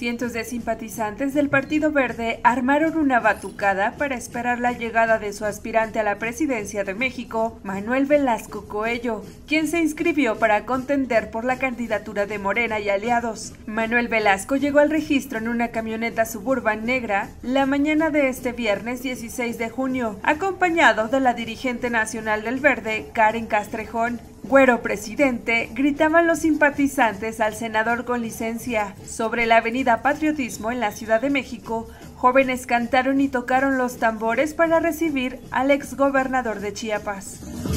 Cientos de simpatizantes del Partido Verde armaron una batucada para esperar la llegada de su aspirante a la presidencia de México, Manuel Velasco Coello, quien se inscribió para contender por la candidatura de Morena y aliados. Manuel Velasco llegó al registro en una camioneta suburban negra la mañana de este viernes 16 de junio, acompañado de la dirigente nacional del Verde, Karen Castrejón. Güero presidente, gritaban los simpatizantes al senador con licencia. Sobre la avenida Patriotismo en la Ciudad de México, jóvenes cantaron y tocaron los tambores para recibir al exgobernador de Chiapas.